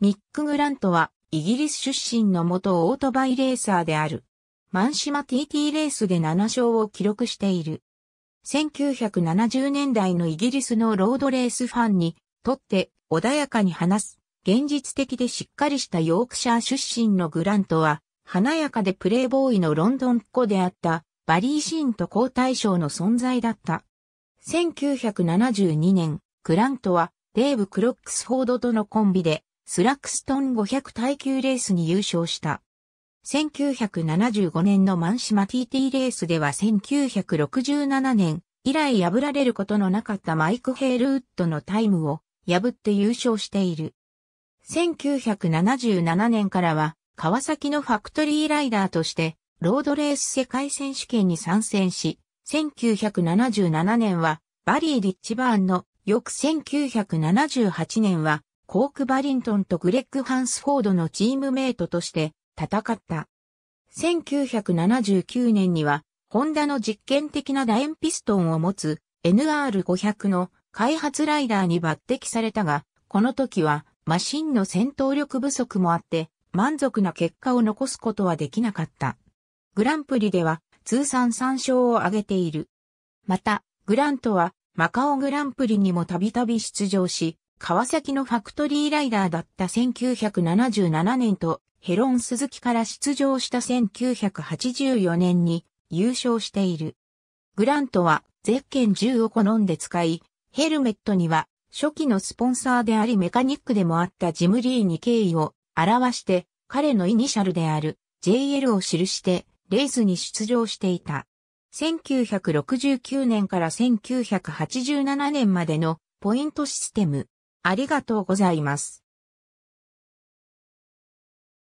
ミック・グラントはイギリス出身の元オートバイレーサーである。マンシマ TT レースで7勝を記録している。1970年代のイギリスのロードレースファンにとって穏やかに話す、現実的でしっかりしたヨークシャー出身のグラントは、華やかでプレイボーイのロンドンっ子であったバリー・シーンと交代賞の存在だった。1972年、グラントはデーブ・クロックスフォードとのコンビでスラクストン500耐久レースに優勝した。1975年のマンシマ TT レースでは1967年以来破られることのなかったマイク・ヘイルウッドのタイムを破って優勝している。1977年からはカワサキのファクトリーライダーとしてロードレース世界選手権に参戦し、1977年はバリー・ディッチバーンの翌1978年はコーク・バリントンとグレッグ・ハンスフォードのチームメイトとして戦った。1979年には、ホンダの実験的な楕円ピストンを持つ NR500 の開発ライダーに抜擢されたが、この時はマシンの戦闘力不足もあって満足な結果を残すことはできなかった。グランプリでは通算3勝を挙げている。また、グラントはマカオグランプリにもたびたび出場し、川崎のファクトリーライダーだった1977年とヘロン鈴木から出場した1984年に優勝している。グラントはゼッケン銃を好んで使い、ヘルメットには初期のスポンサーでありメカニックでもあったジムリーに敬意を表して彼のイニシャルである JL を記してレースに出場していた。1969年から1987年までのポイントシステムありがとうございます。